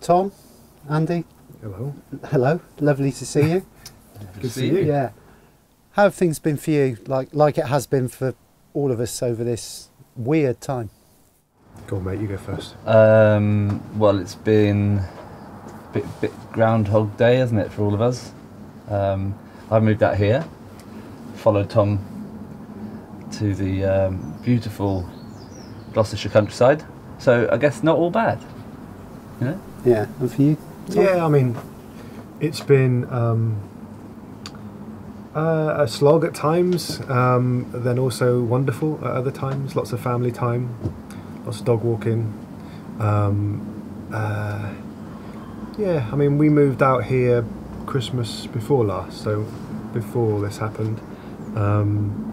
Tom, Andy, Hello. hello. Lovely to see you. Good to see you. yeah. How have things been for you? Like like it has been for all of us over this weird time. Go on, mate. You go first. Um, well, it's been a bit, bit Groundhog Day, hasn't it, for all of us? Um, I moved out here, followed Tom to the um, beautiful Gloucestershire countryside. So I guess not all bad. You know? Yeah. And for you? Tom? Yeah, I mean, it's been um, uh, a slog at times, um, then also wonderful at other times. Lots of family time, lots of dog walking. Um, uh, yeah, I mean, we moved out here Christmas before last, so before this happened. Um,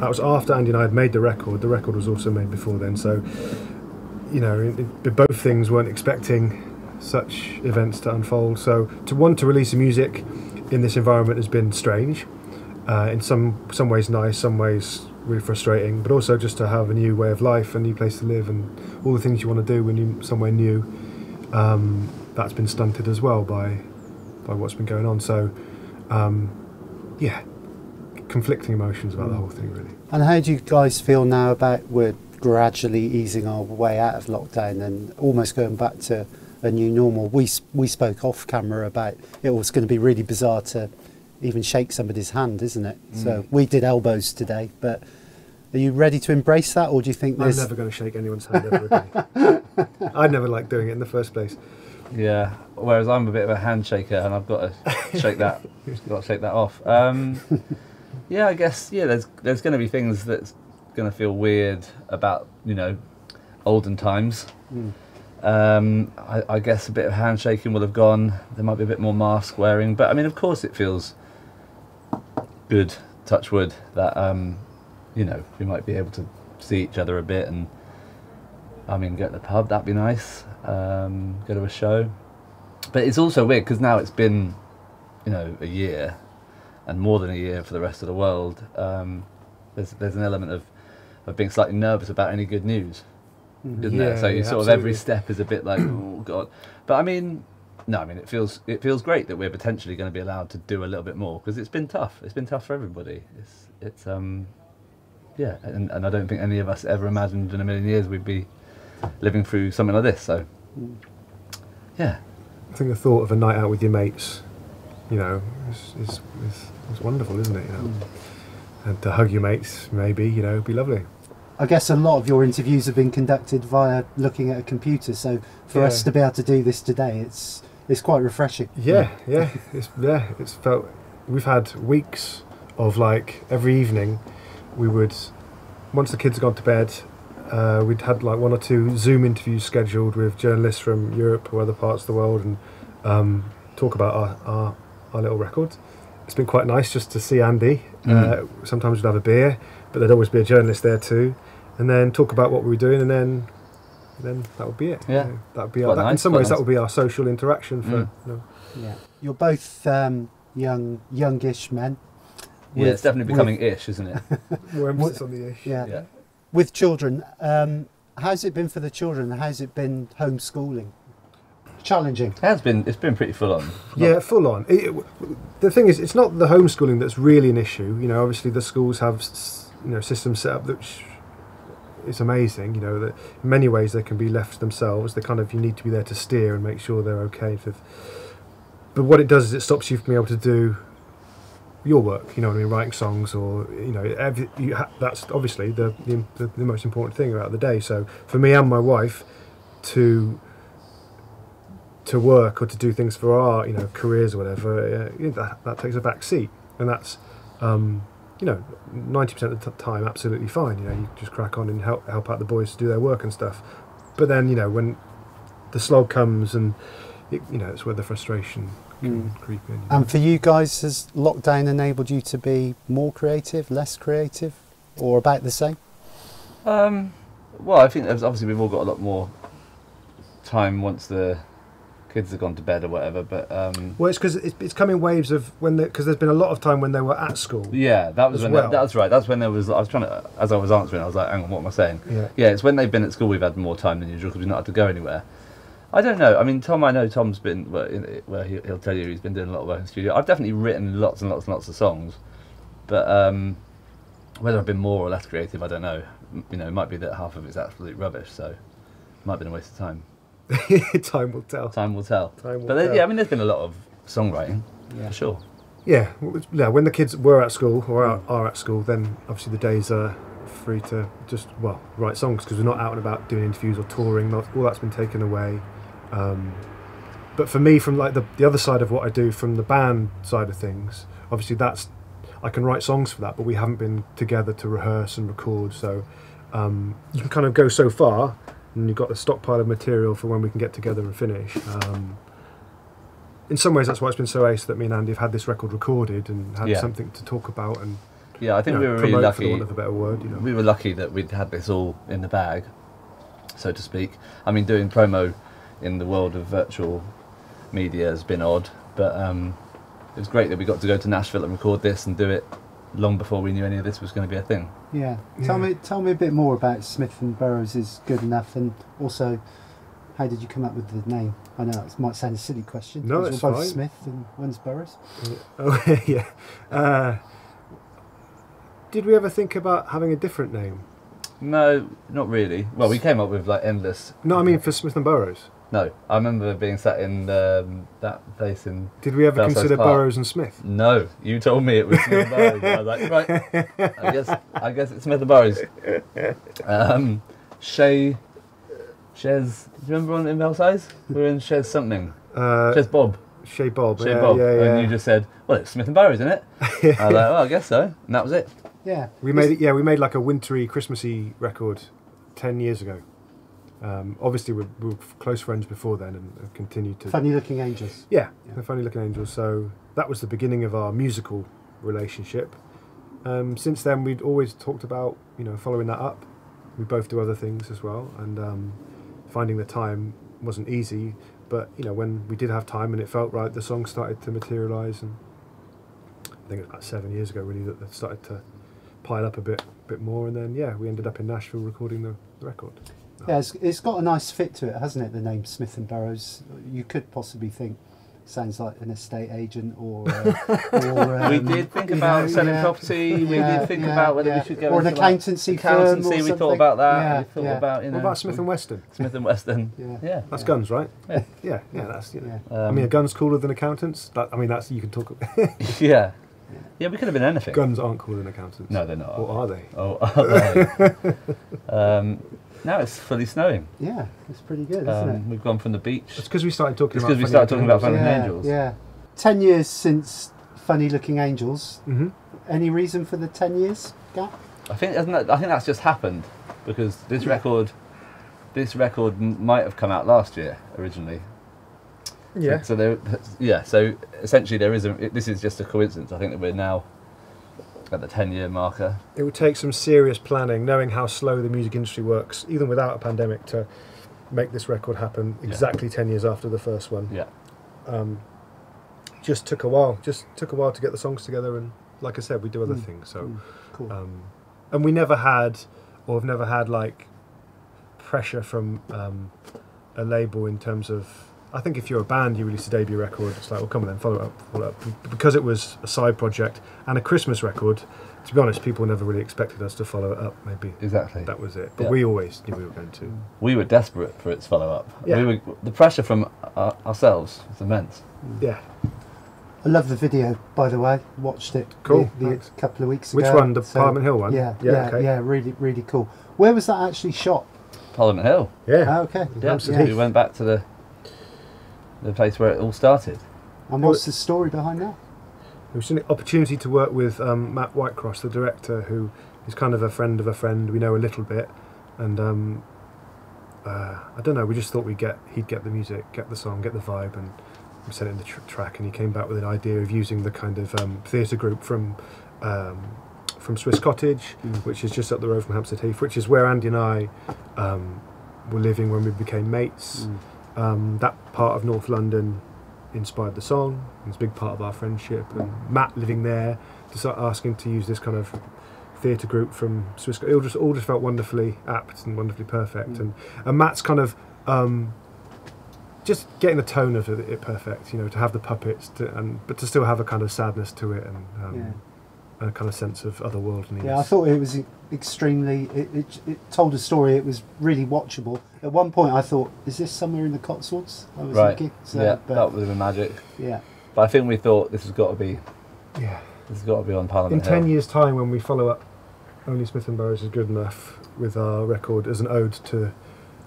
that was after Andy and I had made the record. The record was also made before then, so you know, it, it- both things weren't expecting such events to unfold. So to want to release music in this environment has been strange. Uh, in some some ways nice, some ways really frustrating. But also just to have a new way of life, a new place to live, and all the things you want to do when you're somewhere new. Um, that's been stunted as well by by what's been going on. So um, yeah, conflicting emotions about the whole thing really. And how do you guys feel now about we're gradually easing our way out of lockdown and almost going back to a new normal? We we spoke off camera about it was going to be really bizarre to even shake somebody's hand, isn't it? So we did elbows today, but are you ready to embrace that, or do you think I'm there's never going to shake anyone's hand ever again. I never liked doing it in the first place. Yeah. Whereas I'm a bit of a handshaker, and I've got to shake that, got to shake that off. Um, yeah, I guess yeah. There's there's going to be things that's going to feel weird about you know olden times. Um, I, I guess a bit of handshaking will have gone. There might be a bit more mask wearing, but I mean, of course, it feels good. Touch wood that um, you know we might be able to see each other a bit and. I mean, go to the pub, that'd be nice. Um, go to a show. But it's also weird because now it's been, you know, a year and more than a year for the rest of the world. Um, there's, there's an element of, of being slightly nervous about any good news, mm-hmm. isn't there? So you yeah, sort of every step is a bit like, oh, God. But I mean, no, I mean, it feels, it feels great that we're potentially going to be allowed to do a little bit more because it's been tough. It's been tough for everybody. It's, it's, um, yeah, and, and I don't think any of us ever imagined in a million years we'd be living through something like this. So, mm. yeah, I think the thought of a night out with your mates, you know, is, is, is, is wonderful, isn't it? You know, mm. And to hug your mates, maybe, you know, be lovely. I guess a lot of your interviews have been conducted via looking at a computer. So for us to be able to do this today, it's it's quite refreshing. Yeah, yeah, it's yeah, it's felt. We've had weeks of like every evening, we would, once the kids had gone to bed, uh, we'd had like one or two Zoom interviews scheduled with journalists from Europe or other parts of the world and um, talk about our, our our little record. It's been quite nice just to see Andy. Uh, sometimes we'd have a beer, but there'd always be a journalist there too, and then talk about what we were doing, and then then that would be it. Yeah. You know, that would be our, that, in some quite ways that would be our social interaction for. Mm. You know, Yeah, you're both um, young, youngish men. yeah, with- it's definitely becoming ish, isn't it? more emphasis on the ish. Yeah. yeah. with children. Um, how's it been for the children? How's it been homeschooling? Challenging. It has been. It's been pretty full on. Yeah, full on. It, it- the thing is, it's not the homeschooling that's really an issue. You know, obviously the schools have you know systems set up that sh- is amazing. You know that in many ways they can be left to themselves. They kind of you need to be there to steer and make sure they're okay. But what it does is it stops you from being able to do your work. You know what I mean? Writing songs or you know every, you ha- that's obviously the, the the the most important thing about the day. So for me and my wife to to work or to do things for our you know careers or whatever uh, that, that takes a back seat and that's um, you know 90% of the t- time absolutely fine you know you just crack on and help help out the boys to do their work and stuff but then you know when the slog comes and it, you know it's where the frustration can Mm. creep in you know. And for you guys, has lockdown enabled you to be more creative, less creative, or about the same? Um, well, I think there's obviously we've all got a lot more time once the kids have gone to bed or whatever. But um, well it's because it's, it's coming waves of when because there's been a lot of time when they were at school yeah, that was when well. that's right. That's when there was. I was trying to as I was answering, I was like, hang on, what am I saying? yeah Yeah, it's when they've been at school we've had more time than usual because we've not had to go anywhere. I don't know. I mean, Tom. I know Tom's been well. In, well he, he'll tell you he's been doing a lot of work in the studio. I've definitely written lots and lots and lots of songs, but um, whether I've been more or less creative, I don't know. You know, it might be that half of it's absolute rubbish, so it might have been a waste of time. Time will tell. Time will tell. Time will but there, tell. yeah, I mean, there's been a lot of songwriting Yeah. for sure. Yeah, yeah. When the kids were at school or are, are at school, then obviously the days are free to just well write songs because we're not out and about doing interviews or touring. All that's been taken away. Um, but for me, from like the the other side of what I do, from the band side of things, obviously that's I can write songs for that, but we haven't been together to rehearse and record. So um, you can kind of go so far, and you've got a stockpile of material for when we can get together and finish. Um, in some ways, that's why it's been so ace that me and Andy have had this record recorded and had Yeah. something to talk about and Yeah, I think you we were really promote, for the lucky. want of a better word. You know, We were lucky that we'd had this all in the bag, so to speak. I mean, doing promo in the world of virtual media has been odd, but um, it was great that we got to go to Nashville and record this and do it long before we knew any of this was going to be a thing. Yeah. Tell me, tell me a bit more about Smith and Burrows is good enough, and also, how did you come up with the name? I know it might sound a silly question. No, because it's we're both fine. Smith and when's Burrows? oh yeah. Uh, did we ever think about having a different name? No, not really. Well, we came up with like endless. No, I mean for Smith and Burrows. No, I remember being sat in um, that place in. Did we ever Belsize consider Park. Burrows and Smith? No, you told me it was Smith and Burrows. and I was like, right, I guess, I guess it's Smith and Burrows. Um, Shay, Shez, do you remember on in Belsize? We were in Shez something. Uh, Shez Bob. Shay Bob. Shay yeah, Bob. yeah, yeah. And you just said, well, it's Smith and Burrows, isn't it? I was like, well, I guess so. And that was it. Yeah. We made it. Yeah, we made like a wintry, Christmassy record ten years ago. Um, obviously, we're, were close friends before then, and continued to. Funny looking angels. Yeah, Yeah. the Funny Looking Angels. So that was the beginning of our musical relationship. Um, since then, we'd always talked about you know following that up. We both do other things as well, and um, finding the time wasn't easy. But you know when we did have time and it felt right, the song started to materialise, and I think it was about seven years ago really that they started to pile up a bit, bit more. And then yeah, we ended up in Nashville recording the, the record. Yeah, it's, it's got a nice fit to it, hasn't it? The name Smith and Burrows. You could possibly think sounds like an estate agent or. Uh, or um, we did think about know, selling yeah. property. We Yeah, did think yeah, about whether yeah. we should go Or an into, like, accountancy firm or accountancy. we thought about that. Yeah, we thought yeah. about you know What about Smith and Wesson? Smith and Wesson. Yeah. Yeah. That's Yeah. guns, right? Yeah. yeah, yeah. That's you know. Yeah. I mean, a Um, gun's cooler than accountants. That, I mean, that's you can talk. yeah. Yeah, we could have been anything. guns aren't cooler than accountants. No, they're not. Or are they? Oh, are they? um, now it's fully snowing. Yeah, it's pretty good, isn't Um, we've gone from the beach. It's because we started talking It's about. 'cause we started talking about? Funny yeah, Angels. Yeah. Ten years since Funny Looking Angels. hmm Any reason for the ten years gap? I think isn't that, I think that's just happened because this record, this record might have come out last year originally. Yeah. So there, yeah. So essentially, there is a. This is just a coincidence. I think that we're now at the ten-year marker. It would take some serious planning, knowing how slow the music industry works, even without a pandemic, to make this record happen Yeah. exactly ten years after the first one. Yeah. Um, just took a while. Just took a while to get the songs together, and like I said, we do other Mm. things. So. Mm, cool. um, and we never had or have never had like pressure from um, a label in terms of I think if you're a band you release a debut record it's like well come on then follow up follow up because it was a side project and a Christmas record to be honest people never really expected us to follow it up maybe Exactly. that was it but Yeah. we always knew we were going to We were desperate for its follow-up. Yeah. We were, the pressure from uh, ourselves was immense. yeah I love the video, by the way. Watched it Cool, the, the, a couple of weeks which ago. Which one the So, Parliament Hill one Yeah, yeah yeah, okay yeah, really, really cool. Where was that actually shot? Parliament Hill. yeah Ah, okay. Yeah. Hampstead yeah. We went back to the the place where it all started. And what's the story behind that? It was an opportunity to work with um, Matt Whitecross, the director, who is kind of a friend of a friend. We know a little bit, and um, uh, I don't know. We just thought we'd get he'd get the music, get the song, get the vibe, and we sent it in the tr- track. And he came back with an idea of using the kind of um, theatre group from um, from Swiss Cottage, Mm. which is just up the road from Hampstead Heath, which is where Andy and I um, were living when we became mates Mm. Um, that part of North London inspired the song. It's a big part of our friendship. And Matt living there, to start asking to use this kind of theatre group from Swiss. It all just all just felt wonderfully apt and wonderfully perfect. Mm. And and Matt's kind of um, just getting the tone of it, it perfect. You know, to have the puppets, to, and but to still have a kind of sadness to it and um, Yeah. A kind of sense of otherworldliness. Yeah, I thought it was e- extremely. It, it, it told a story. It was really watchable. At one point, I thought, "Is this somewhere in the Cotswolds?" I was Right. thinking. So, yeah, but, that would have been magic. yeah. But I think we thought this has got to be yeah. this has got to be on In Parliament ten years' time, when we follow up, only Smith and Burrows is good enough with our record as an ode to the,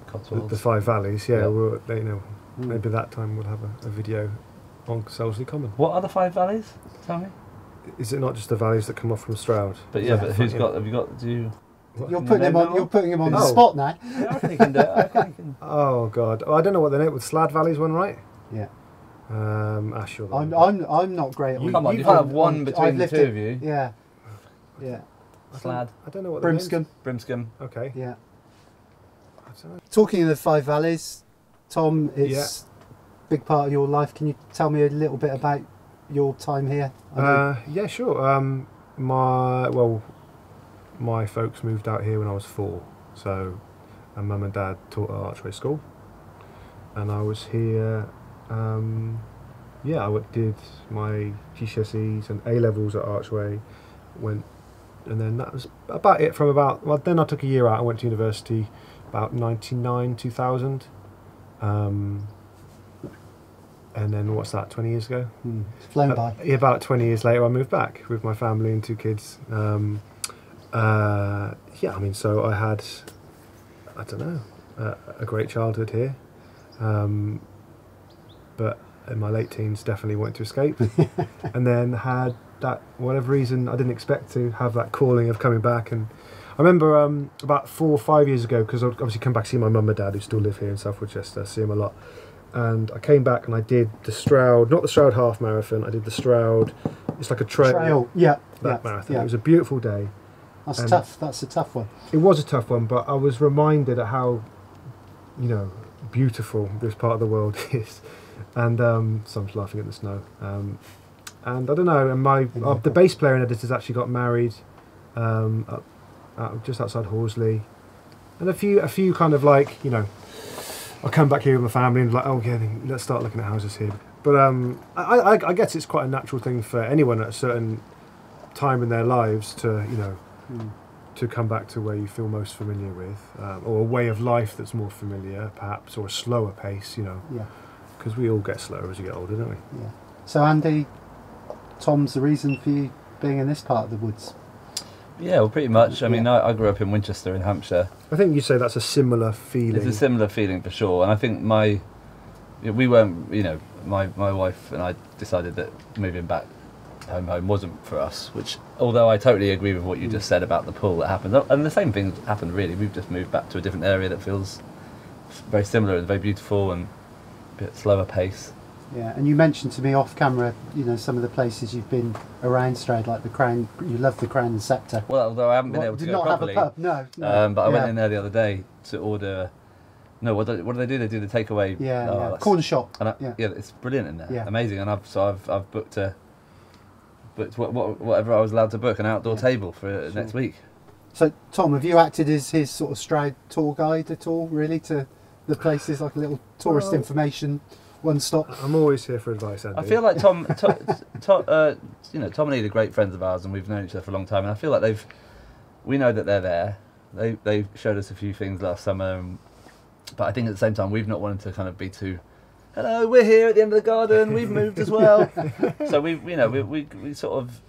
Cotswolds. the Five Valleys. Yeah, Yeah. We'll, you know, Mm. maybe that time we'll have a, a video on Selsley Common. What are the five valleys? Tell me. Is it not just the valleys that come off from Stroud? But yeah, Yeah, but who's yeah. got? Have you got? Do you? You're putting him on. You're putting him on the Oh. spot now. Yeah, I reckon you can do it. I can. Oh God, oh, I don't know what the name. With Slad Valley's one, right? Yeah. Um, Ash, you're I'm. I'm. I'm not great. You- Come on, you you can't have on- one on- between I've the lived two of you. Yeah. Yeah. I Slad. I don't know what the names- Brimscombe. Brimscombe. Okay. Yeah. I don't know. Talking of the Five Valleys, Tom, it's a big part of your life. Can you tell me a little bit about your time here? Uh, yeah, sure. Um, my well, my folks moved out here when I was four, so and mum and dad taught at Archway School, and I was here. Um, yeah, I did my GCSEs and A levels at Archway, went, and then that was about it. From about well, then I took a year out. I went to university, about ninety nine two thousand. Um, and then what's that? Twenty years ago. Hmm, it's flown Uh, by. about 20 years later, I moved back with my family and two kids. Um, uh, yeah, I mean, so I had, I don't know, uh, a great childhood here. Um, but in my late teens, definitely wanted to escape. and then had that, whatever reason, I didn't expect to have that calling of coming back. And I remember um, about four or five years ago, because I'd obviously come back to see my mum and dad who still live here in South Woodchester, see them a lot and I came back and I did the Stroud, not the Stroud half marathon. I did the Stroud. It's like a trail, Trail. Yeah. that yeah, marathon. Yeah. It was a beautiful day. That's and- tough. That's a tough one. It was a tough one, but I was reminded of how, you know, beautiful this part of the world is. And um, someone's laughing at the snow. Um, and I don't know. And my uh, the bass player and editors actually got married, um, up, just outside Horsley, and a few a few kind of like you know, I come back here with my family and like oh yeah, let's start looking at houses here. But um, I, I, I guess it's quite a natural thing for anyone at a certain time in their lives to you know Hmm. to come back to where you feel most familiar with, um, or a way of life that's more familiar, perhaps, or a slower pace, you know, Yeah. because we all get slower as you get older, don't we? Yeah. So Andy, Tom's the reason for you being in this part of the woods. Yeah, well, pretty much. I mean. I, I grew up in Winchester in Hampshire. I think you say that's a similar feeling. It's a similar feeling for sure, and I think my we weren't, you know, my my wife and I decided that moving back home home wasn't for us. Which, although I totally agree with what you mm. just said about the pull that happened, and the same thing happened really. We've just moved back to a different area that feels very similar and very beautiful and a bit slower pace. Yeah, and you mentioned to me off camera, you know, some of the places you've been around Stroud, like the Crown. You love the Crown and Sceptre. Well, although I haven't been What, able to did go not properly. have a pub. No, no. Um, but I went in there the other day to order. No, what do, what do they do? They do the takeaway. Yeah, oh, yeah. corner shop. And I, Yeah. yeah. it's brilliant in there. Yeah. Amazing. And I've so I've I've booked a booked what, what, whatever I was allowed to book an outdoor Yeah. table for uh, Sure. next week. So, Tom, have you acted as his sort of Stroud tour guide at all? Really, to the places like a little tourist Well- information, one stop. I'm always here for advice, Andy. I feel like Tom, Tom, Tom uh, you know, Tom and Ed are great friends of ours, and we've known each other for a long time. And I feel like they've, we know that they're there. They they showed us a few things last summer, and, but I think at the same time we've not wanted to kind of be too. Hello, we're here at the end of the garden. We've moved as well. so we, you know, we, we, we sort of.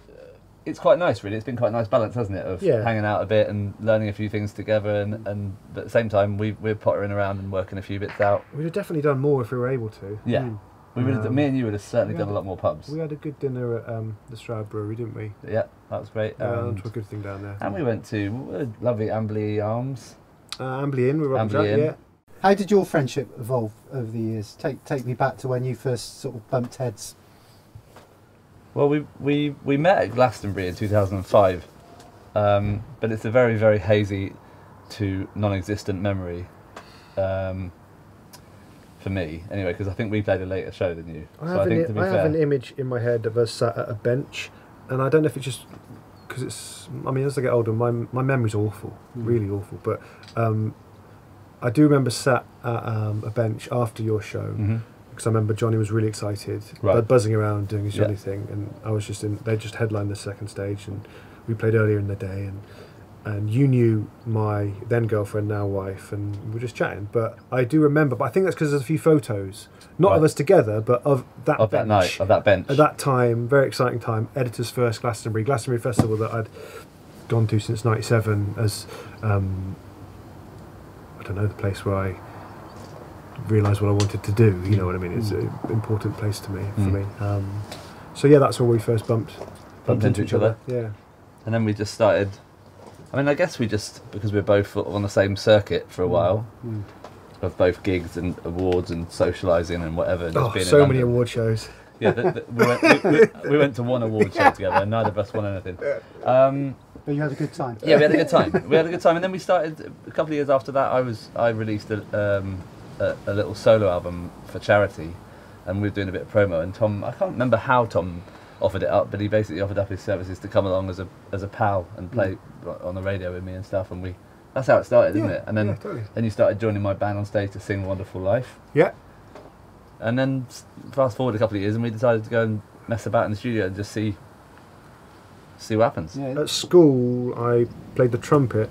It's quite nice, really. It's been quite a nice balance, hasn't it, of Yeah. hanging out a bit and learning a few things together, and, and but at the same time we we're pottering around and working a few bits out. We'd have definitely done more if we were able to. Yeah, Mm. we would have, Um, me and you would have certainly done a had- lot more pubs. We had a good dinner at um, the Stroud Brewery, didn't we? Yeah, that was great. Yeah, Um, that's a good thing down there. and we went to uh, lovely Amberley Arms. Uh, Amberley Inn with Robin Amberley Jack, Inn. yeah. How did your friendship evolve over the years? Take take me back to when you first sort of bumped heads. Well, we, we, we met at Glastonbury in 2005, um, but it's a very, very hazy to non existent memory um, for me, anyway, because I think we played a later show than you. I so have, I an, think, i- to be I fair, have an image in my head of us sat at a bench, and I don't know if it's just because it's. I mean, as I get older, my my memory's awful, Mm. really awful. But um, I do remember sat at um, a bench after your show Mhm. Because I remember Johnny was really excited, Right. bu- buzzing around doing his Yeah. Johnny thing, and I was just in. They just headlined the second stage, and we played earlier in the day, and and you knew my then girlfriend, now wife, and we were just chatting. But I do remember, but I think that's because there's a few photos, not of us together, but of that Of that night, of that bench. At that time, very exciting time, Editor's First Glastonbury, Glastonbury Festival that I'd gone to since '97 as um, I don't know the place where I realised what I wanted to do. You know what I mean? It's an important place to me for Mm. me. Um, so yeah, that's where we first bumped Bumped into each other. Yeah, And then we just started. I mean, I guess we just because we're both on the same circuit for a while Mm. of both gigs and awards and socialising and whatever. and oh, being so many award shows. Yeah, th th we, went, we, we, we went to one award show together, and neither of us won anything. Um, But you had a good time. yeah, we had a good time. We had a good time, and then we started a couple of years after that. I was I released a, um, a, a little solo album for charity, and we were doing a bit of promo. And Tom, I can't remember how Tom offered it up, but he basically offered up his services to come along as a as a pal and mm. play on the radio with me and stuff. And we that's how it started, isn't it? And then yeah, totally. then you started joining my band on stage to sing "Wonderful Life." Yeah, And then fast forward a couple of years, and we decided to go and mess about in the studio and just see see what happens. Yeah. at school I played the trumpet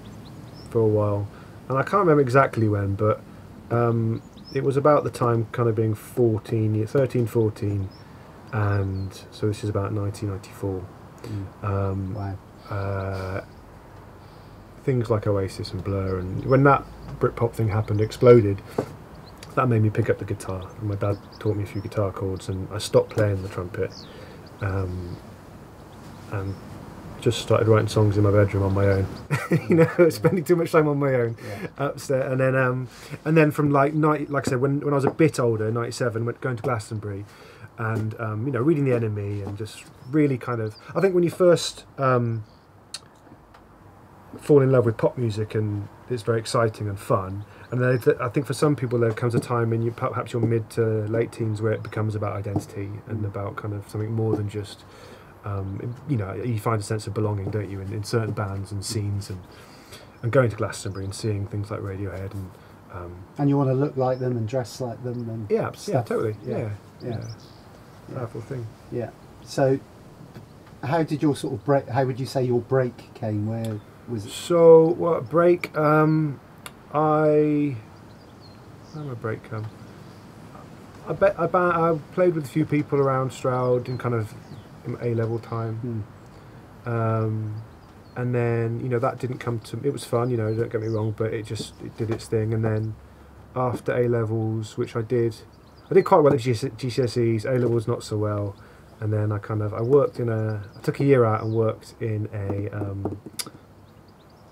for a while, and I can't remember exactly when, but um, it was about the time kind of being 14, year- 13, 14, and so this is about 1994. Mm. Um, Wow. uh, things like Oasis and Blur, and when that Britpop thing happened, exploded. That made me pick up the guitar, and my dad taught me a few guitar chords, and I stopped playing the trumpet, um, and just started writing songs in my bedroom on my own. you know, spending too much time on my own Yeah. upstairs, and then um, and then from like night, like I said, when when I was a bit older, ninety seven, went going to Glastonbury, and um, you know, reading the NME, and just really kind of, I think when you first um, fall in love with pop music, and it's very exciting and fun. And then I th- I think for some people there comes a time in you perhaps your mid to late teens where it becomes about identity and about kind of something more than just um, you know you find a sense of belonging, don't you, in, in certain bands and scenes and and going to Glastonbury and seeing things like Radiohead and um, And you want to look like them and dress like them and yeah, yeah, totally, yeah, Yeah, yeah, yeah. powerful thing. Yeah. So, how did your sort of break? How would you say your break came? Where was it? So what break? Um, I how did my break come? I bet I, I played with a few people around Stroud and kind of A level time. Hmm. um, and then you know that didn't come to it was fun you know don't get me wrong but it just it did its thing and then after A levels which I did I did quite well at GCSEs A levels not so well and then I kind of I worked in a I took a year out and worked in a um,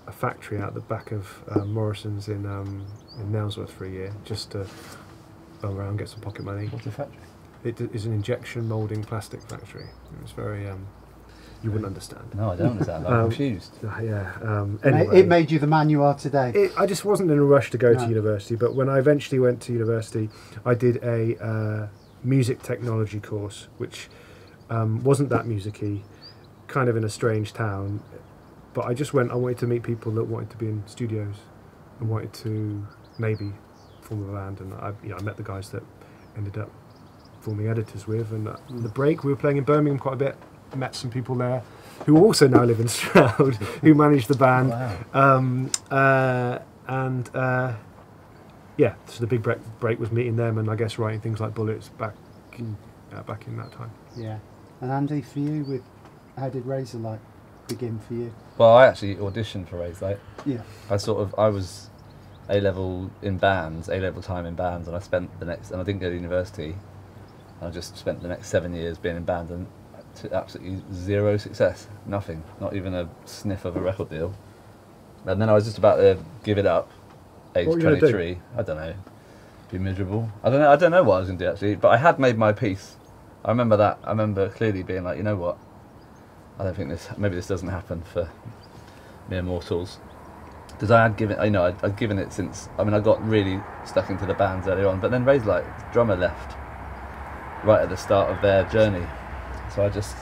a factory out the back of um, Morrison's in um, in Nailsworth for a year just to around get some pocket money What's the factory? It d- is an injection molding plastic factory it was very um, you wouldn't understand No, I don't understand. I'm Um, confused. uh, yeah. Um, It anyway, It made you the man you are today. it- I just wasn't in a rush to go No. to university, but when I eventually went to university, I did a uh, music technology course, which um, wasn't that musicy, kind of in a strange town. But I just went. I wanted to meet people that wanted to be in studios, and wanted to maybe form a band. And I, you know, I met the guys that ended up forming editors with. And uh, the break, we were playing in Birmingham quite a bit. Met some people there, who also now live in Stroud, who managed the band. wow. Um, uh, and uh, yeah, so the big break, break was meeting them, and I guess writing things like Bullets back Mm. uh, back in that time. Yeah. And Andy, for you, with how did Razorlight begin for you? Well, I actually auditioned for Razorlight. Yeah. I sort of I was A level in bands, A level time in bands, and I spent the next and I didn't go to university. I just spent the next seven years being in bands and to absolutely zero success, nothing, not even a sniff of a record deal. And then I was just about to give it up, age What were you gonna do? 23. I don't know, be miserable. I don't know. I don't know what I was going to do actually, but I had made my peace. I remember that. I remember clearly being like, you know what? I don't think this. Maybe this doesn't happen for mere mortals. Because I had given, you know, I'd, I'd given it since. I mean, I got really stuck into the bands early on, but then Razorlight drummer left right at the start of their journey, so I just.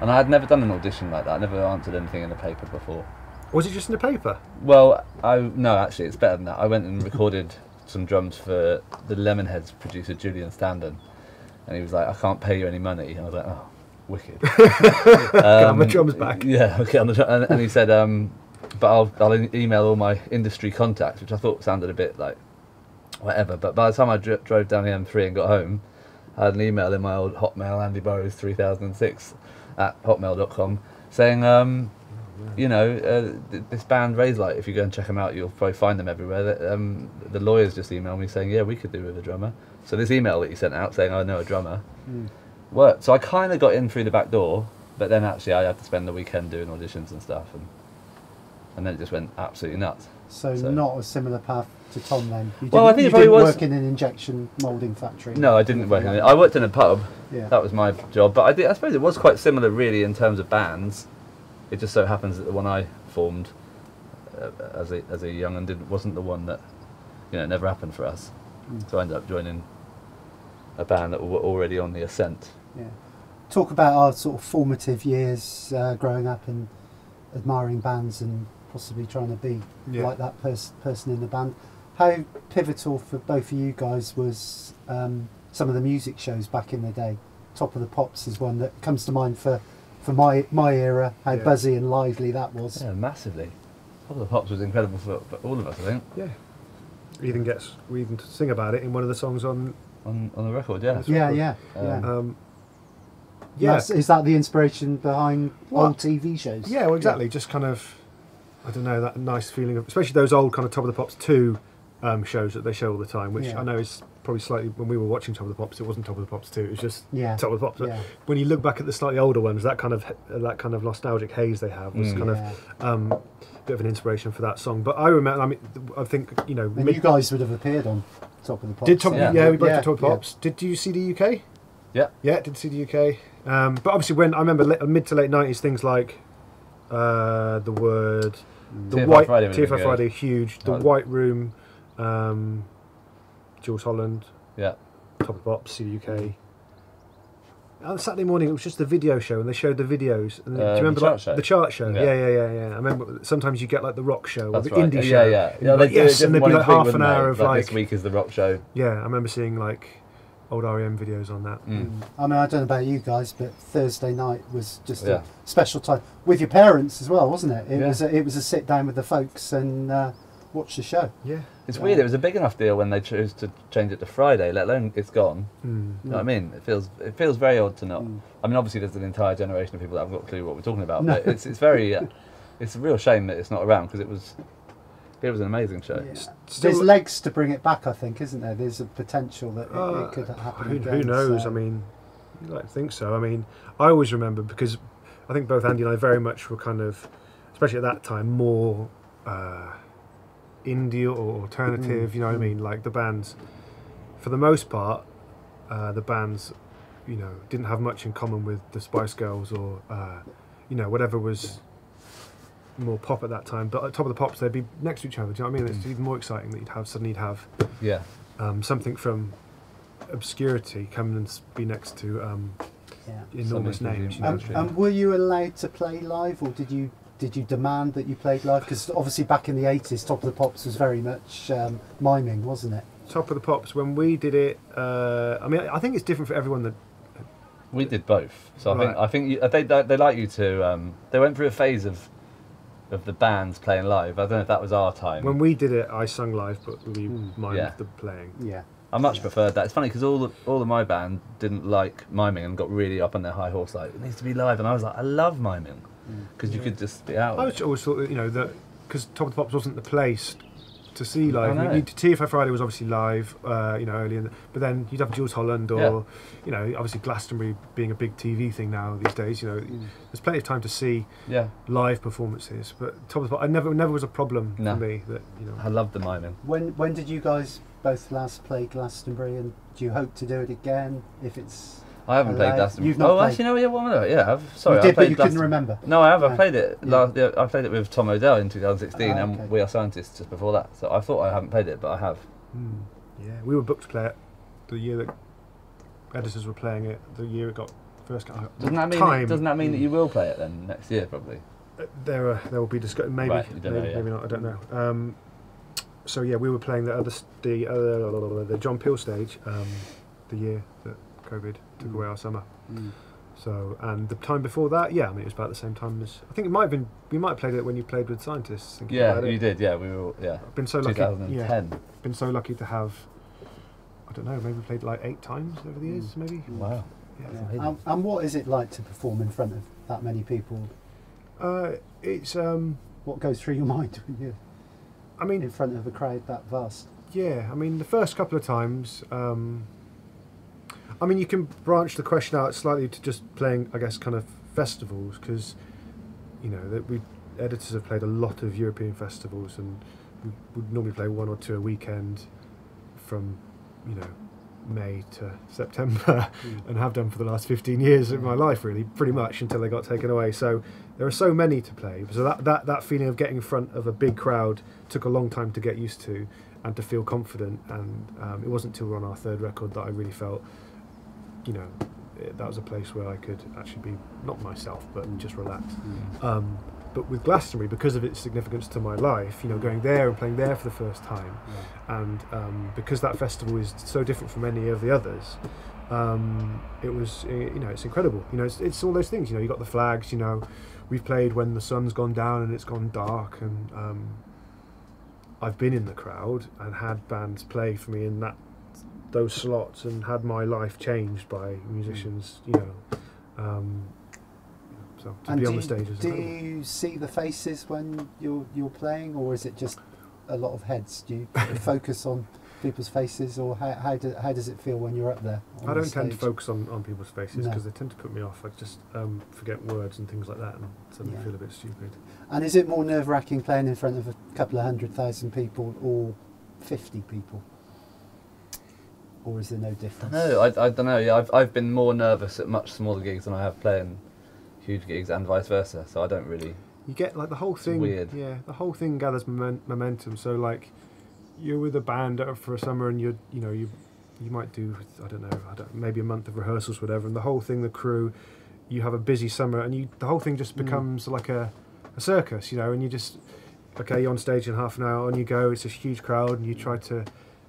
And I had never done an audition like that. I never answered anything in the paper before. Was it just in the paper? Well, I no, actually, it's better than that. I went and recorded some drums for the Lemonheads producer Julian Standen, and he was like, "I can't pay you any money." And I was like, "Oh, wicked." have my drums back. Yeah, okay. On the, and, and he said, um, "But I'll, I'll email all my industry contacts," which I thought sounded a bit like whatever. But by the time I dr- drove down the M3 and got home, I had an email in my old Hotmail, Andy Burrows 3006 at hotmail.com, saying, um, you know, uh, th- this band Razorlight, if you go and check them out, you'll probably find them everywhere. That, um, the lawyers just emailed me saying, yeah, we could do with a drummer. So this email that he sent out saying, I know a drummer, Mm. worked. So I kind of got in through the back door, but then actually I had to spend the weekend doing auditions and stuff, and and then it just went absolutely nuts. So, So- not a similar path to Tom then. You Well, I think you it probably didn't was- work in an injection moulding factory. No, I didn't work in it. I worked in a pub. Yeah. That was my job. But I, did, I suppose it was quite similar, really, in terms of bands. It just so happens that the one I formed uh, as a as a young and did wasn't the one that you know never happened for us. Mm. So I ended up joining a band that were already on the ascent. Yeah. Talk about our sort of formative years uh, growing up and admiring bands and possibly trying to be Yeah. like that pers- person in the band. How pivotal for both of you guys was um, some of the music shows back in the day? Top of the Pops is one that comes to mind for, for my my era. How Yeah. buzzy and lively that was. Yeah, massively. Top of the Pops was incredible for, for all of us, I think, Yeah. Even gets we even sing about it in one of the songs on. on, on the record. Yeah. Yeah, yeah, Um, yeah. Um, yeah. Is that the inspiration behind Well, old TV shows? Yeah, well, exactly. Just kind of, I don't know, that nice feeling of, especially those old kind of Top of the Pops two um, shows that they show all the time, which Yeah. I know is probably slightly when we were watching Top of the Pops, it wasn't Top of the Pops too. it was just Yeah. Top of the Pops. But Yeah. when you look back at the slightly older ones, that kind of that kind of nostalgic haze they have was Mm. kind Yeah. of um, a bit of an inspiration for that song. But I remember, I mean, I think you know, mid- you guys would have appeared on Top of the Pops. did Top, Yeah. yeah. we both Yeah, did Top of the yeah. Pops. Did you CD:UK? Yeah. Yeah, did CD:UK. Um, but obviously, when I remember la- mid to late nineties, things like uh, the word, the TFI white Friday would TFI Friday, huge. The Oh. White Room, um, Jools Holland, Yeah. Top of the Pops, CD:UK. On Saturday morning, it was just the video show, and they showed the videos. And Uh, do you the remember chart like, show? the chart show? Yeah. Yeah. yeah, yeah, yeah, I remember sometimes you get like the rock show That's or the right. indie yeah, show. Yeah, yeah. and yeah you're like, yes, and there'd be like half an hour they? of like, like, this week is the rock show. yeah. I remember seeing like old REM videos on that. Mm. I mean, I don't know about you guys, but Thursday night was just Yeah. a special time with your parents as well, wasn't it? It Yeah. was a, it was a sit down with the folks and uh, watch the show. Yeah. It's Yeah. weird. It was a big enough deal when they chose to change it to Friday, let alone it's gone. Mm. You know what I mean? It feels it feels very odd to not. Mm. I mean, obviously, there's an entire generation of people that haven't got a clue what we're talking about. No. But it's it's very uh, it's a real shame that it's not around because it was it was an amazing show. Yeah. Still- There's legs to bring it back, I think, isn't there? There's a potential that it, Uh, it could happen. Who, again, who knows? so- I mean, you like to think so. I mean, I always remember because I think both Andy and I very much were kind of, especially at that time, more uh, indie or alternative. Mm, You know what I mm. mean? Like the bands, for the most part, uh, the bands, you know, didn't have much in common with the Spice Girls or, uh, you know, whatever was more pop at that time. But at the top of the pops, they'd be next to each other. Do you know what I mean? It's Mm. even more exciting that you'd have suddenly you'd have Yeah. um, something from obscurity come and be next to um, yeah. enormous names. You know? Um, mainstream. and were you allowed to play live, or did you did you demand that you played live? Because obviously back in the eighties, Top of the Pops was very much um, miming, wasn't it? Top of the Pops, when we did it, uh, I mean, I think it's different for everyone. That We did both. So I think I think you, they they they like you to. Um, they went through a phase of of the bands playing live. I don't know if that was our time. when we did it, I sung live, but we Mm. mimed Yeah. the playing. Yeah. I much Yeah. preferred that. It's funny because all of, all of my band didn't like miming and got really up on their high horse like it needs to be live, and I was like, I love miming because you Yeah. could just be out. I always thought that you know that because Top of the Pops wasn't the place to see I live. know. You, you, TFI Friday was obviously live, uh, you know, early, in the, but then you'd have Jools Holland or Yeah. you know, obviously Glastonbury being a big TV thing now these days. You know, Mm. there's plenty of time to see yeah, live performances. But Top of the Pops, I never never was a problem No. for me that you know. I love the miming. When when did you guys both last play Glastonbury, and do you hope to do it again if it's? I haven't played. Glastonbury. You've not oh, played- actually, no, yeah, one minute. Yeah, I've, sorry, you I did, but played you couldn't remember. No, I have. I played it. Yeah. Last, yeah, I played it with Tom Odell in 2016, Ah, and okay. We Are Scientists just before that. So I thought I hadn't played it, but I have. Hmm. Yeah, we were booked to play it the year that editors were playing it. The year it got first got Doesn't that mean? time. Doesn't that mean that you will play it then next year, probably? Uh, There are there will be discussion. maybe Right, don't know maybe, maybe not I don't know. Um, so yeah, we were playing the other the uh, the John Peel stage um, the year that COVID took Mm. away our summer. Mm. So and the time before that, yeah, I mean it was about the same time as I think it might have been. We might have played it when you played with scientists. thinking Yeah, about it. you did. Yeah, we were. Yeah, I've been so lucky. Yeah, been so lucky to have. I don't know. Maybe played like eight times over the years. Maybe. Wow. Yeah. Yeah. And, and what is it like to perform in front of that many people? Uh, it's. Um, What goes through your mind when you're I mean, in front of a crowd that vast? Yeah, I mean, the first couple of times, um, I mean, you can branch the question out slightly to just playing, I guess, kind of festivals because, you know, that we editors have played a lot of European festivals and we would normally play one or two a weekend from, you know, May to September and have done for the last 15 years of my life, really, pretty much until they got taken away. So there are so many to play. So that, that, that feeling of getting in front of a big crowd took a long time to get used to and to feel confident. And um, it wasn't until we were on our third record that I really felt, you know, that was a place where I could actually be not myself, but just relax. Um, but with Glastonbury, because of its significance to my life, you know, going there and playing there for the first time, and um, because that festival is so different from any of the others, um, it was, uh, you know, it's incredible. You know, it's, it's all those things. You know, you got the flags. You know, we've played when the sun's gone down and it's gone dark, and um, I've been in the crowd and had bands play for me in that those slots and had my life changed by musicians. You know. Um, so to And be on the you- stage is do incredible. you see the faces when you're you're playing, or is it just a lot of heads? Do you focus on people's faces, or how how, do, how does it feel when you're up there? I don't tend to focus on, on people's faces No. because they tend to put me off. I just um, forget words and things like that and suddenly Yeah. feel a bit stupid. And is it more nerve wracking playing in front of a couple of hundred thousand people or fifty people, or is there no difference? No, I, I don't know. Yeah, I've, I've been more nervous at much smaller gigs than I have playing huge gigs, and vice versa. So I don't really. You get like the whole thing. weird. Yeah, the whole thing gathers momen- momentum. So like, you're with a band for a summer and you're you know you you might do I don't know I don't, maybe a month of rehearsals whatever, and the whole thing the crew, you have a busy summer and you the whole thing just Mm. becomes like a, a circus, you know, and you just okay you're on stage in half an hour on you go. It's a huge crowd and you try to,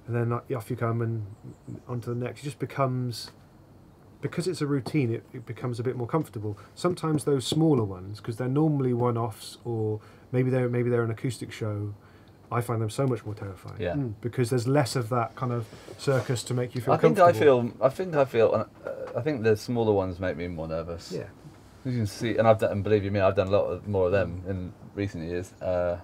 and then off you come and onto the next. It just becomes because it's a routine, it, it becomes a bit more comfortable. Sometimes those smaller ones, because they're normally one-offs, or maybe they're maybe they're an acoustic show, I find them so much more terrifying. Yeah. Mm. Because there's less of that kind of circus to make you feel I think I feel. I think I feel. Uh, I think the smaller ones make me more nervous. Yeah. You can see, and I've done. And believe you me, I've done a lot of, more of them in recent years. Uh,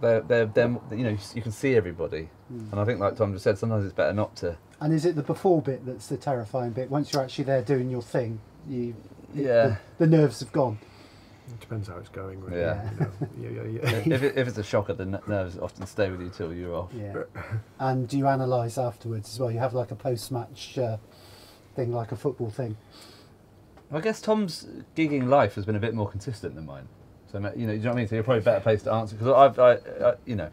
they're, they're, they're, you know, you can see everybody, Mm. and I think, like Tom just said, sometimes it's better not to. And is it the before bit that's the terrifying bit? Once you're actually there doing your thing, you Yeah. the, the nerves have gone. It depends how it's going. Really. Yeah. You know, yeah, yeah, yeah. if, it, if it's a shocker, the nerves often stay with you till you're off. Yeah. and do you analyse afterwards as well? You have like a post-match uh, thing, like a football thing. I guess Tom's gigging life has been a bit more consistent than mine. So you know, do you know what I mean? So you're probably a better place to answer because I've, I, I, you know,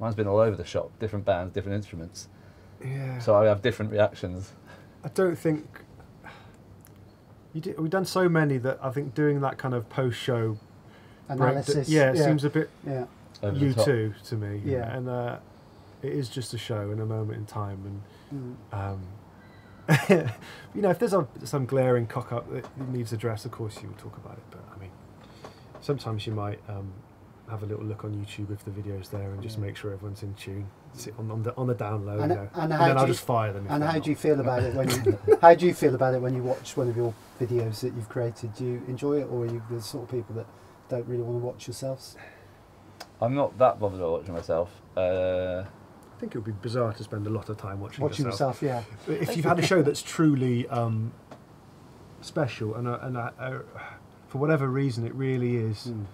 mine's been all over the shop, different bands, different instruments. yeah. So I have different reactions. I don't think you did, we've done so many that I think doing that kind of post-show break- Analysis. yeah, it seems a bit Yeah. You too to me. Yeah. and uh, it is just a show and a moment in time, and Mm. um, you know, if there's a, some glaring cock up that needs addressed, of course you would talk about it. But I mean, sometimes you might um, have a little look on YouTube if the video's there and just Yeah. make sure everyone's in tune. Sit on, on the on the down low, And- you know, and and, then do I'll you- just fire them. And they're how do you feel about it when you, how do you feel about it when you watch one of your videos that you've created? Do you enjoy it, or are you the sort of people that don't really want to watch yourselves? I'm not that bothered about watching myself. Uh, I think it would be bizarre to spend a lot of time watching, Watching yourself. yourself, yeah. If you've had a show that's truly um, special and, uh, and uh, uh, for whatever reason it really is Mm.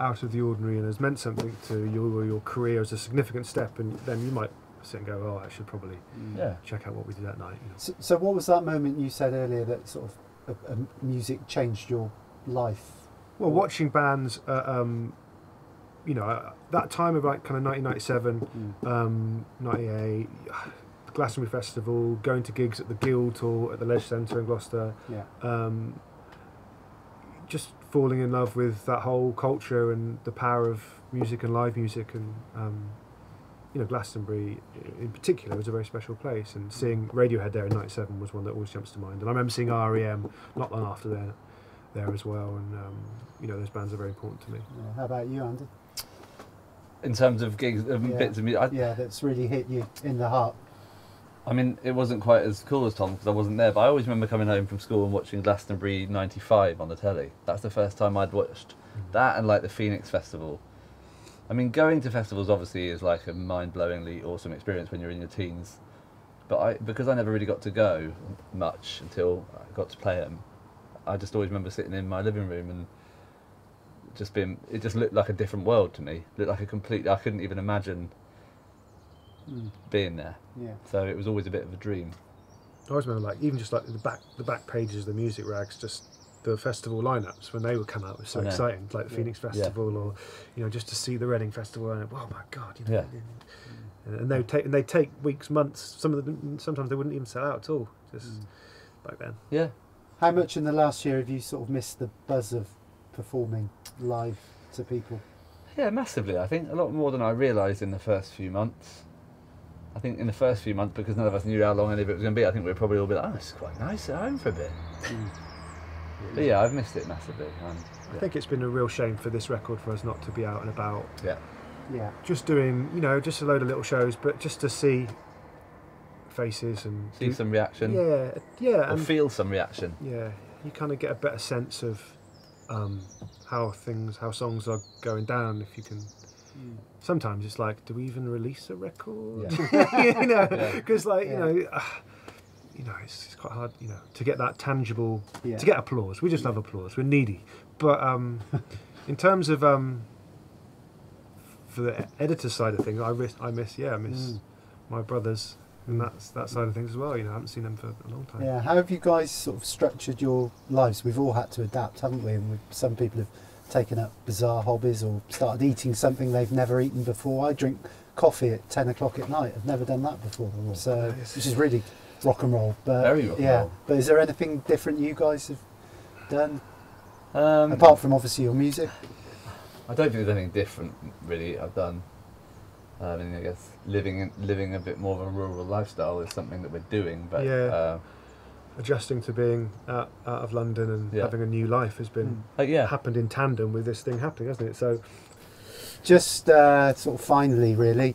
out of the ordinary and has meant something to your your career as a significant step, and then you might sit and go, "Oh, I should probably yeah. check out what we did that night." You know. So, so what was that moment you said earlier that sort of uh, uh, music changed your life? Well, watching bands, uh, um, you know, uh, that time of like kind of 1997, Mm. um, 98, the Glastonbury Festival, going to gigs at the Guild Guildhall, at the Leisure Centre in Gloucester, Yeah. um, just falling in love with that whole culture and the power of music and live music and um, you know Glastonbury in particular was a very special place and seeing Radiohead there in '97 was one that always jumps to mind and I remember seeing REM not long after there there as well and um, you know those bands are very important to me. Yeah, how about you, Andy? In terms of gigs, um, Yeah. bits of music, I, Yeah, that's really hit you in the heart. I mean, it wasn't quite as cool as Tom because I wasn't there, but I always remember coming home from school and watching Glastonbury '95 on the telly. That's the first time I'd watched mm. that and like the Phoenix Festival. I mean, going to festivals obviously is like a mind-blowingly awesome experience when you're in your teens, but I because I never really got to go much until I got to play them. I just always remember sitting in my living room and just being. It just looked like a different world to me. It looked like a completely. I couldn't even imagine Mm, being there. yeah. So it was always a bit of a dream. I always remember like even just like the back the back pages of the music rags just the festival lineups when they would come out was so exciting like the Yeah. Phoenix Festival or you know just to see the Reading Festival and oh my god you know Yeah. and, and they take and they take weeks months some of them sometimes they wouldn't even sell out at all just Mm. back then Yeah. How much in the last year have you sort of missed the buzz of performing live to people? Yeah, massively. I think a lot more than I realised in the first few months. I think in the first few months, because none of us knew how long any of it was going to be, I think we were probably all be like, oh, it's quite nice at home for a bit. But yeah, I've missed it massively. And, I think it's been a real shame for this record for us not to be out and about yeah. Yeah. just doing you know just a load of little shows but just to see faces and See some reaction. yeah yeah Or and feel some reaction. yeah you kind of get a better sense of um, how things how songs are going down if you can sometimes it's like do we even release a record you know Yeah. because like Yeah. you know uh, you know it's, it's quite hard you know to get that tangible Yeah. to get applause we just love applause we're needy but um, in terms of um, for the editor side of things I miss I miss yeah I miss Mm. my brothers and that's that side of things as well you know I haven't seen them for a long time Yeah, how have you guys sort of structured your lives? We've all had to adapt, haven't we? And some people have taken up bizarre hobbies or started eating something they've never eaten before. I drink coffee at 10 o'clock at night. I've never done that before. So, nice. which is really rock and roll. But Very rock and yeah, roll. but is there anything different you guys have done Um, apart from obviously your music? I don't think there's anything different really I've done. I mean, I guess living living a bit more of a rural lifestyle is something that we're doing, but Yeah. uh, adjusting to being out, out of London and Yeah. having a new life has been like, yeah, happened in tandem with this thing happening, hasn't it? So Just uh, sort of finally, really,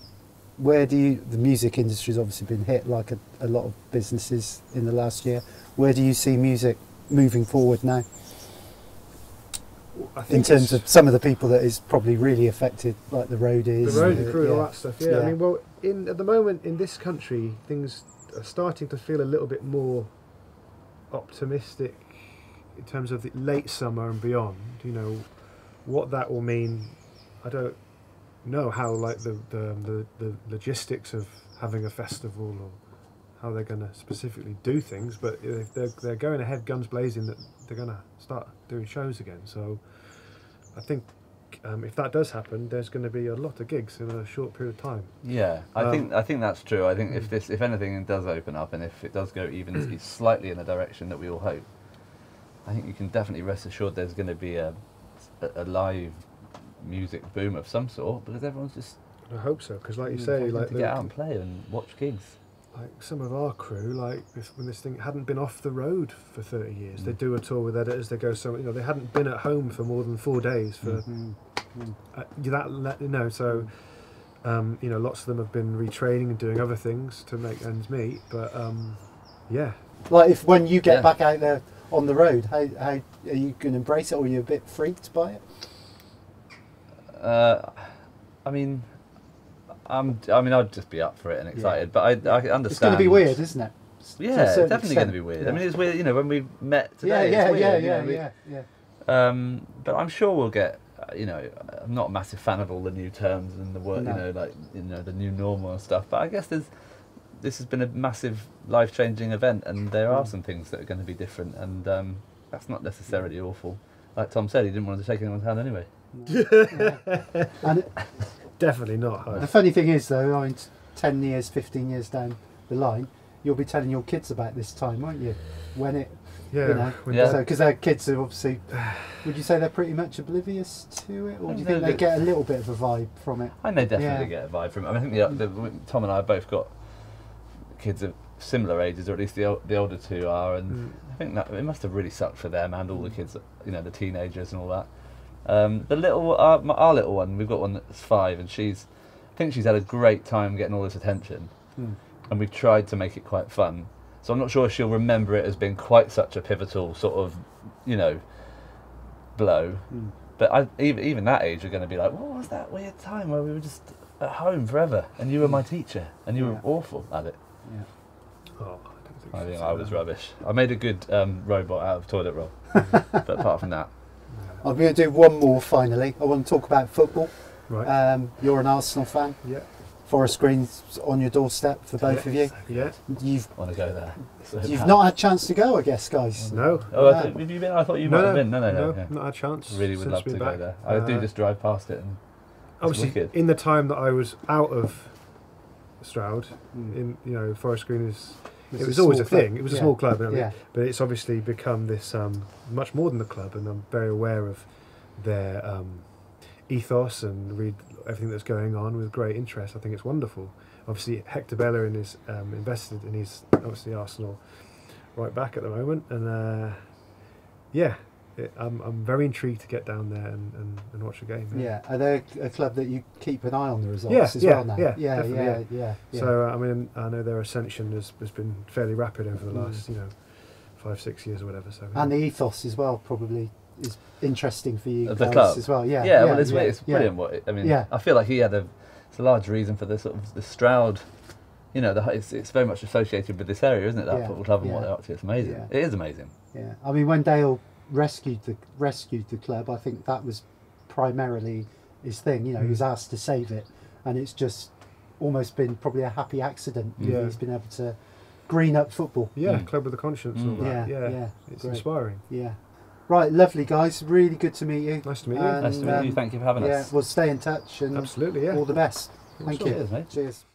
where do you? The music industry's obviously been hit like a, a lot of businesses in the last year. Where do you see music moving forward now? I In terms of some of the people that is probably really affected, like the roadies, the road and crew and all yeah. that stuff. Yeah. Yeah. I mean, well, in at the moment in this country, things are starting to feel a little bit more optimistic in terms of the late summer and beyond. You know, what that will mean. I don't know how like the the, um, the, the logistics of having a festival or how they're going to specifically do things, but if they're they're going ahead guns blazing that they're going to start doing shows again. So I think um, if that does happen, there's going to be a lot of gigs in a short period of time. yeah. I Um, think I think that's true. I think if this, if anything, does open up, and if it does go even slightly in the direction that we all hope, I think you can definitely rest assured there's going to be a, a, a live music boom of some sort because everyone's just I hope so, because like you Mm, say, like to the- get out and play and watch gigs. Like some of our crew, like if, when this thing hadn't been off the road for thirty years, they Mm. do a tour with Editors. They go so you know they hadn't been at home for more than four days for Mm, mm. uh, that Let you know so. Um, you know, lots of them have been retraining and doing other things to make ends meet. But um, yeah, Like if when you get Yeah. back out there on the road, how, how are you going to embrace it, or are you a bit freaked by it? Uh, I mean, I'm. I mean, I'd just be up for it and excited, but I, I understand. It's going to be weird, isn't it? Yeah, it's definitely going to be weird. yeah. I mean, it's weird. You know, when we met today. yeah, it's weird, yeah, you yeah, know, we- yeah, yeah. Um, but I'm sure we'll get. Uh, you know, I'm not a massive fan of all the new terms and the word. No. You know, like you know the new normal and stuff. But I guess there's. This has been a massive life-changing event, and there are Mm. some things that are going to be different, and um, that's not necessarily awful. Like Tom said, he didn't want to shake anyone's hand anyway. And it, definitely not. the funny thing is, though, I mean, ten years, fifteen years down the line, you'll be telling your kids about this time, won't you? When it, Yeah. you know, Yeah. so because their kids are obviously. Would you say they're pretty much oblivious to it, or do you think they they- get a little bit of a vibe from it? I know definitely Yeah. get a vibe from it. I, mean, I think the, the, Tom and I have both got kids of similar ages, or at least the the older two are, and Mm. I think that it must have really sucked for them and all the kids, you know, the teenagers and all that. Um, the little, our, our little one, we've got one that's five, and she's, I think she's had a great time getting all this attention, Mm. and we've tried to make it quite fun. So I'm not sure if she'll remember it as being quite such a pivotal sort of, you know, blow. Mm. But I, even, even that age, you're going to be like, what was that weird time where we were just at home forever, and you were my teacher, and you Yeah. were awful at it. Yeah. Oh, I think I think I was rubbish. I made a good um, robot out of toilet roll, but apart from that, I'm going to do one more finally. I want to talk about football. Right. Um, you're an Arsenal fan. yeah. Forest Green's on your doorstep for both of you. Yeah. You've I want to go there. So you've bad. not had a chance to go, I guess, guys. No. Oh, I No. thought- have you been? I thought you no, might no, have been. No, no, no. yeah. not had a chance. Really would love to being go there. I do Uh, just drive past it, and obviously wicked. in the time that I was out of Stroud, Mm. in you know Forest Green is It's it was always a thing. club. It was a Yeah. small club, you know, Yeah. but it's obviously become this um, much more than the club, and I'm very aware of their um, ethos and read everything that's going on with great interest. I think it's wonderful. Obviously, Hector Bellerin is um, invested in his obviously Arsenal right back at the moment, and uh, yeah, it, I'm I'm very intrigued to get down there and, and, and watch a game. Yeah, are they a club that you keep an eye on the results Yeah, as yeah, well now? yeah, yeah, yeah, yeah, yeah. So uh, I mean, I know their ascension has, has been fairly rapid over the Mm. last, you know, five six years or whatever. So and the ethos as well probably is interesting for you Of the guys club? as well. Yeah, yeah, well, it's, yeah, it's yeah. brilliant. What it- I mean, Yeah. I feel like he had a, it's a large reason for the sort of the Stroud. You know, the, it's, it's very much associated with this area, isn't it? That Yeah, football club and what they're up to. It's amazing. Yeah. It is amazing. Yeah, I mean, when Dale rescued the rescued the club, I think that was primarily his thing. You know, he was Mm. asked to save it, and it's just almost been probably a happy accident. that Yeah. he's been able to green up football. yeah, Mm. club with a conscience. and all Mm. that. Yeah, yeah, yeah, it's great. inspiring. Yeah, right, lovely guys, really good to meet you. Nice to meet you. And, nice to meet you. um, Thank you for having yeah, us. Yeah, we'll stay in touch and Absolutely, yeah. all the best. Thank you. Cheers, mate. Cheers.